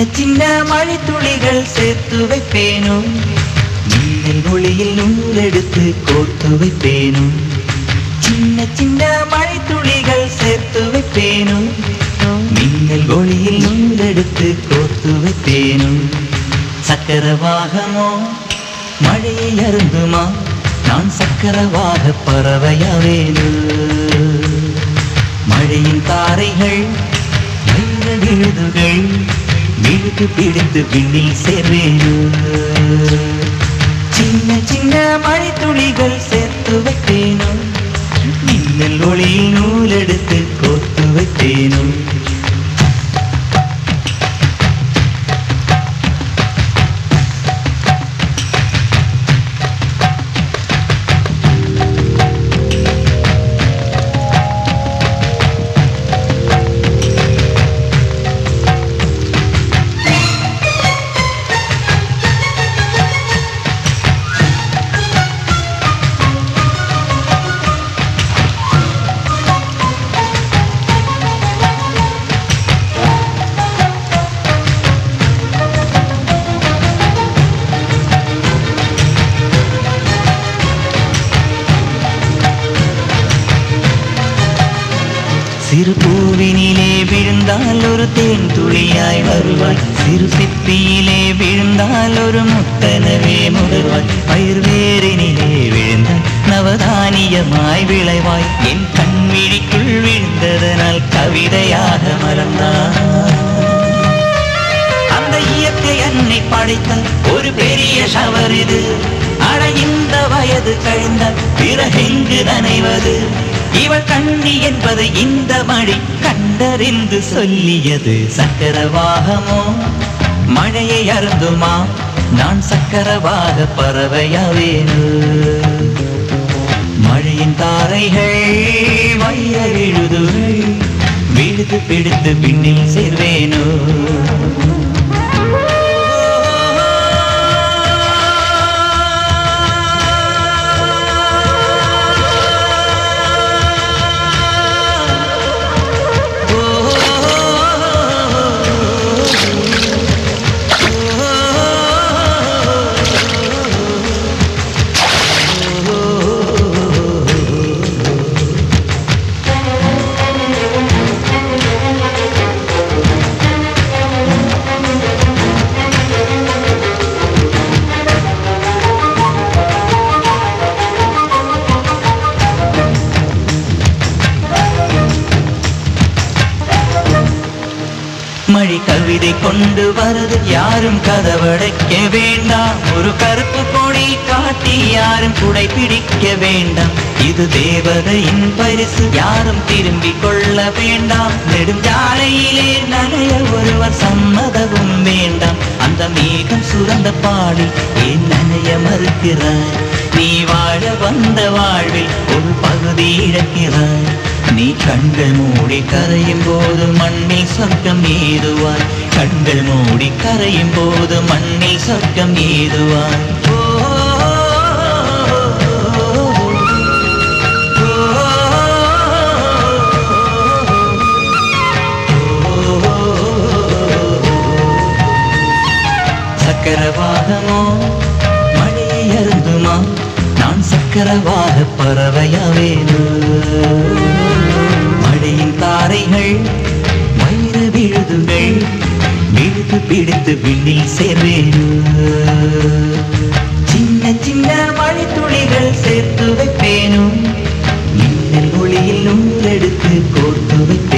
சின்ன சின்ன மழை துளிகள் சேர்த்து வைப்பேனும் மின்னல் மொழியில் நூலெடுத்து கோர்த்து வைப்பேனும் சின்ன சின்ன மழை துளிகள் சேர்த்து வைப்பேனும் மின்னல் ஒளியில் நூலெடுத்து கோர்த்து வைப்பேனும் சக்கரவாகமோ? மழையை அருந்துமா? நான் சக்கரவாக பறவையாவேனு? மழையின் தாரைகள் எழுதுகள் விழுது பிடித்து விண்ணில் சேர்வேனு சின்ன சின்ன மழை துளிகள் சேர்த்து வைப்பேனும் மின்னல் ஒளியில் சிறு பூவினிலே விழுந்தால் ஒரு தேன் துளியாய் வருவாய் சிறு சிப்பியிலே விழுந்தால் ஒரு முத்தனவே முகர்வாய் பயிர் வேறினிலே விழுந்தால் நவதானியமாய் விளைவாய். என் கண்விழிக்குள் விழுந்ததனால் கவிதையாக மலர்ந்தாய் அந்த இயற்கை அன்னை படைத்த ஒரு பெரிய ஷவர் இது. அட இந்த வயது கழிந்தால் பிறகெங்கு நனைவது? இவள் கண்ணி என்பது இந்த மழை கண்டறிந்து சொல்லியது சக்கரவாகமோ? மழையை அருந்துமா? நான் சக்கரவாக பறவையாவேனு. மழையின் தாரைகள் வைர எழுது விழுது பிடித்து பின்னில் சேர்வேனோ. கவிதை கொண்டு வருது. யாரும் கதவடைக்க வேண்டாம். ஒரு கருப்பு கொடி காட்டி யாரும் குடை பிடிக்க வேண்டாம். இது தேவதையின் பரிசு. யாரும் திரும்பிக் கொள்ள வேண்டாம். நெடுஞ்சாலையிலே நனைய ஒருவர் சம்மதமும் வேண்டாம். அந்த மேகம் சுரந்த பாடி ஏன் நனைய மறுக்கிறாய்? நீ வாழ வந்த வாழ்வில் ஒரு பகுதி இழக்கிறாய் நீ கண்கள் மூடி கரையும் போது மண்ணில் சொர்க்கம் ஏதுவாய் கண்கள் மூடி கரையும் போது மண்ணில் சொர்க்கம் ஏதுவாய் ஓ, சக்கரவாகமோ? மழையை அருந்துமா? நான் சக்கரவாக பறவையாவேனு. மழையின் தாரைகள் மயிர விழுதுகள் விழுது பிடித்து விண்ணில் சேரேன் சின்ன சின்ன மழை துளிகள் சேர்த்து வைப்பேனும் மின்னல் ஒளியில் நூலெடுத்து கோர்த்து வைப்பேன்